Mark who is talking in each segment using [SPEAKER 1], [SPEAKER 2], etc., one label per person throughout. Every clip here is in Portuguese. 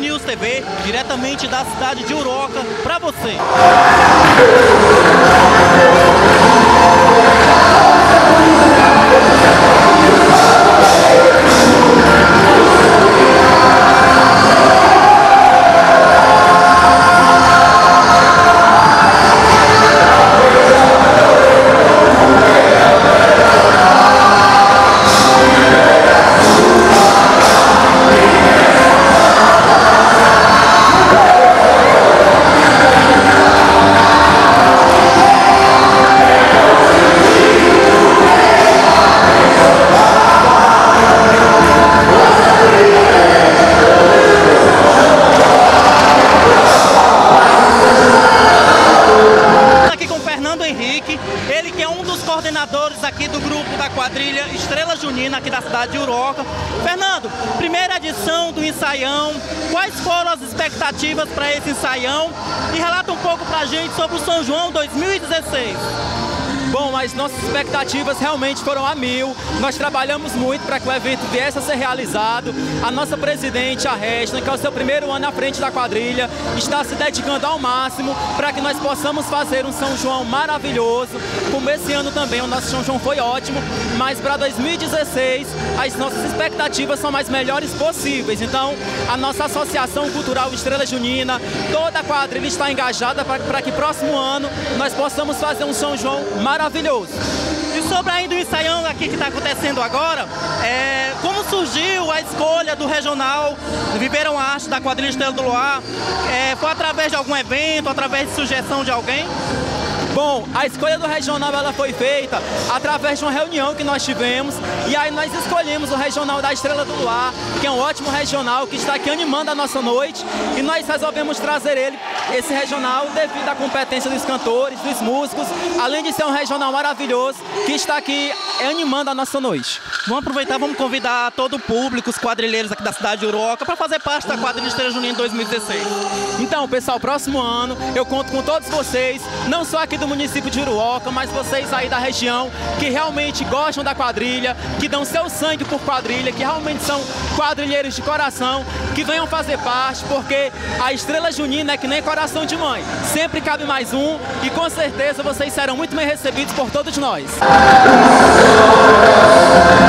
[SPEAKER 1] News TV, diretamente da cidade de Uruoca, para você. Da cidade de Uroca. Fernando, primeira edição do ensaião, quais foram as expectativas para esse ensaião? E relata um pouco pra gente sobre o São João 2016.
[SPEAKER 2] Bom, as nossas expectativas realmente foram a mil. Nós trabalhamos muito para que o evento viesse a ser realizado. A nossa presidente, a Regina, que é o seu primeiro ano à frente da quadrilha, está se dedicando ao máximo para que nós possamos fazer um São João maravilhoso. Como esse ano também o nosso São João foi ótimo, mas para 2016 as nossas expectativas são as melhores possíveis. Então, a nossa Associação Cultural Estrela Junina, toda a quadrilha está engajada para que próximo ano nós possamos fazer um São João maravilhoso.
[SPEAKER 1] E sobre ainda o ensaião aqui que está acontecendo agora, é, como surgiu a escolha do regional Viveram Arte da quadrilha Estrela do Luar? É, foi através de algum evento, através de sugestão de alguém?
[SPEAKER 2] Bom, a escolha do regional ela foi feita através de uma reunião que nós tivemos e aí nós escolhemos o regional da Estrela do Luar, que é um ótimo regional que está aqui animando a nossa noite e nós resolvemos trazer ele, esse regional, devido à competência dos cantores, dos músicos, além de ser um regional maravilhoso que está aqui animando a nossa noite.
[SPEAKER 1] Vamos aproveitar, vamos convidar todo o público, os quadrilheiros aqui da cidade de Uroca, para fazer parte da quadrilha Estrela Junina em 2016.
[SPEAKER 2] Então, pessoal, próximo ano eu conto com todos vocês, não só aqui do município de Uruoca, mas vocês aí da região que realmente gostam da quadrilha, que dão seu sangue por quadrilha, que realmente são quadrilheiros de coração, que venham fazer parte, porque a estrela junina é que nem coração de mãe. Sempre cabe mais um e com certeza vocês serão muito bem recebidos por todos nós.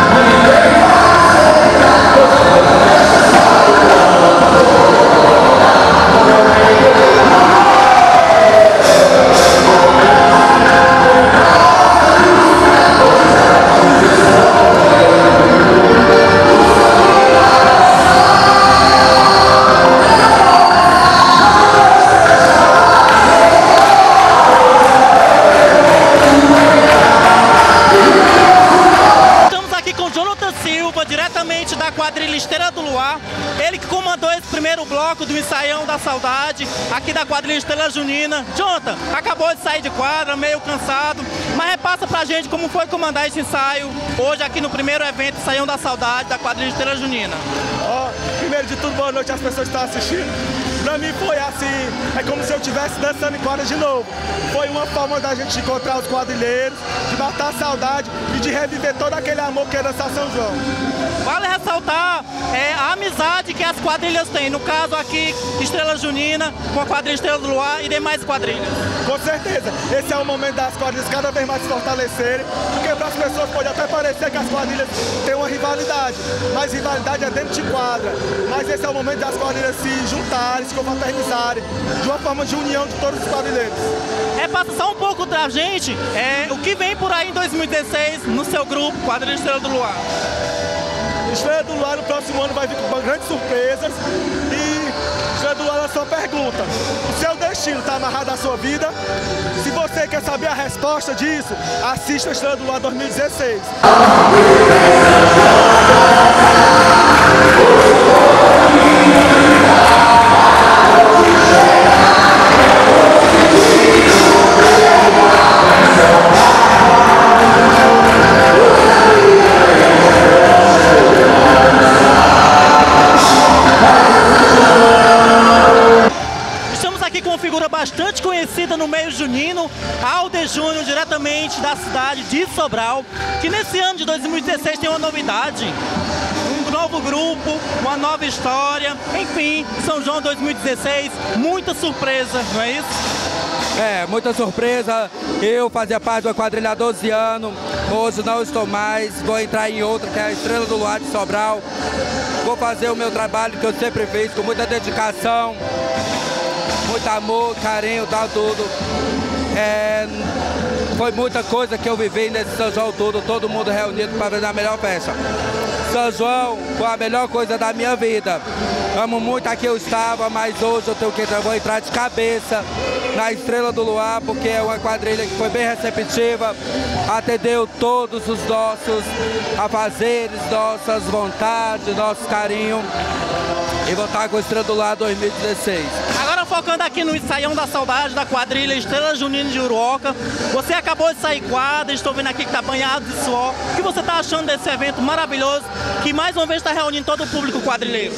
[SPEAKER 1] Amen. Quadrilha Estrela Junina. Jonathan, acabou de sair de quadra, meio cansado, mas repassa pra gente como foi comandar esse ensaio hoje aqui no primeiro evento Ensaião da Saudade da quadrilha Estrela Junina.
[SPEAKER 3] Ó, primeiro de tudo, boa noite às pessoas que estão assistindo. Pra mim foi assim, é como se eu estivesse dançando em quadra de novo. Foi uma forma da gente encontrar os quadrilheiros, de matar a saudade e de reviver todo aquele amor que é dançar São João.
[SPEAKER 1] Vale ressaltar é, a amizade que as quadrilhas têm. No caso aqui, Estrela Junina, com a quadrilha Estrela do Luar e demais quadrilhas.
[SPEAKER 3] Com certeza, esse é o momento das quadrilhas cada vez mais se fortalecerem, porque para as pessoas pode até parecer que as quadrilhas têm uma rivalidade, mas rivalidade é dentro de quadra. Mas esse é o momento das quadrilhas se juntarem, se confraternizarem, de uma forma de união de todos os quadrilheiros.
[SPEAKER 1] Repassa só um pouco da gente é, o que vem por aí em 2016 no seu grupo Quadrilha Estrela do Luar.
[SPEAKER 3] Estrela do Luar no próximo ano vai vir com grandes surpresas e sua pergunta, o seu destino está amarrado à sua vida? Se você quer saber a resposta disso, assista a Estrela do Luar 2016.
[SPEAKER 1] Aqui com uma figura bastante conhecida no meio junino, Alde Júnior, diretamente da cidade de Sobral, que nesse ano de 2016 tem uma novidade, um novo grupo, uma nova história, enfim, São João 2016, muita surpresa, não é isso?
[SPEAKER 4] É, muita surpresa. Eu fazia parte uma quadrilha há 12 anos, hoje não estou mais, vou entrar em outra, que é a Estrela do Luar de Sobral. Vou fazer o meu trabalho que eu sempre fiz, com muita dedicação, muito amor, carinho, tal, tudo. É, foi muita coisa que eu vivi nesse São João todo, todo mundo reunido para fazer a melhor festa. São João foi a melhor coisa da minha vida. Amo muito aqui eu estava, mas hoje eu tenho que eu vou entrar de cabeça na Estrela do Luar, porque é uma quadrilha que foi bem receptiva, atendeu todos os nossos afazeres, nossas vontades, nosso carinho. E vou estar com a Estrela do Luar 2016.
[SPEAKER 1] Focando aqui no ensaião da saudade da quadrilha Estrela Junina de Uruoca. Você acabou de sair quadra, estou vendo aqui que está banhado de suor. O que você está achando desse evento maravilhoso que mais uma vez está reunindo todo o público quadrilheiro?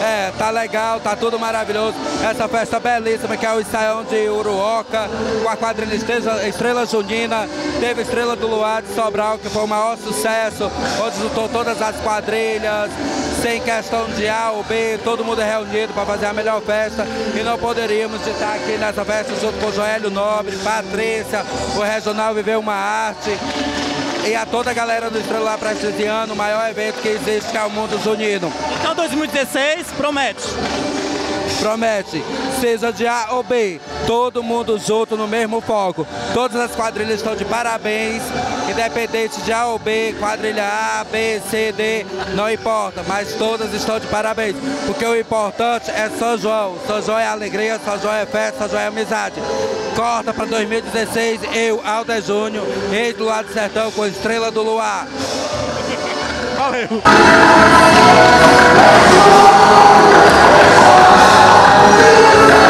[SPEAKER 4] É, tá legal, tá tudo maravilhoso. Essa festa belíssima que é o ensaião de Uruoca, com a quadrilha Estrela, Estrela Junina, teve Estrela do Luar de Sobral, que foi o maior sucesso, onde juntou todas as quadrilhas, sem questão de A ou B, todo mundo reunido para fazer a melhor festa. E não poderíamos estar aqui nessa festa junto com Joélio Nobre, Patrícia, o Regional Viveu uma Arte. E a toda a galera do Estrela prestigiando o maior evento que existe, que é o Mundo Junino.
[SPEAKER 1] Então 2016 promete.
[SPEAKER 4] Promete, seja de A ou B, todo mundo junto no mesmo foco. Todas as quadrilhas estão de parabéns, independente de A ou B, quadrilha A, B, C, D, não importa, mas todas estão de parabéns. Porque o importante é São João. São João é alegria, São João é festa, São João é amizade. Corta para 2016, eu, Alder Júnior, ex do lado do sertão com Estrela do Luar.
[SPEAKER 1] Valeu! Estamos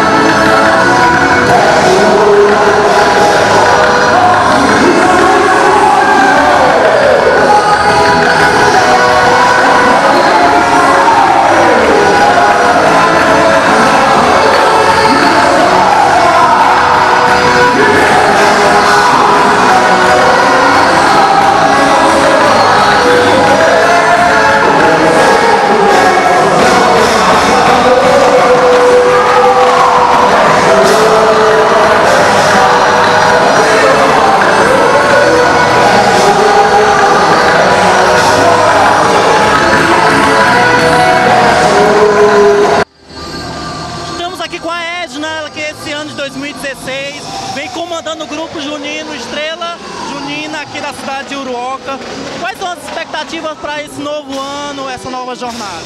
[SPEAKER 1] Edna, ela que esse ano de 2016 vem comandando o grupo junino Estrela Junina aqui da cidade de Uruoca. Quais são as expectativas para esse novo ano, essa nova jornada?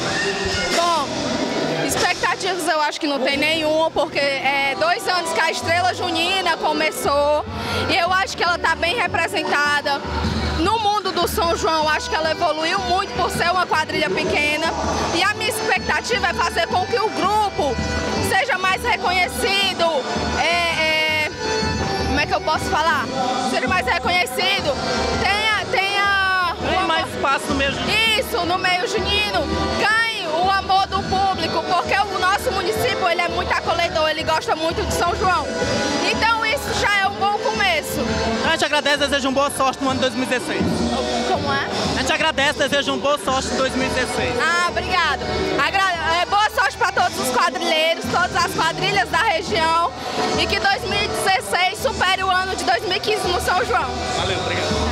[SPEAKER 5] Bom, expectativas eu acho que não tem nenhuma, porque é dois anos que a Estrela Junina começou e eu acho que ela está bem representada. No mundo do São João, acho que ela evoluiu muito por ser uma quadrilha pequena. E a minha expectativa é fazer com que o grupo seja mais reconhecido. é, é, como é que eu posso falar? Seja mais reconhecido. Tenha, tenha
[SPEAKER 1] Tem
[SPEAKER 5] uma-
[SPEAKER 1] mais espaço no mesmo.
[SPEAKER 5] isso, no meio junino, ganhe o amor do público, porque o nosso município ele é muito acolhedor, ele gosta muito de São João. Então isso já é um bom começo.
[SPEAKER 1] A gente agradece, deseja uma boa sorte no ano de 2016. Gente agradece, deseja uma boa sorte em 2016.
[SPEAKER 5] Ah, obrigado. Agra- é, boa sorte para todos os quadrilheiros, todas as quadrilhas da região e que 2016 supere o ano de 2015 no São João.
[SPEAKER 1] Valeu, obrigado.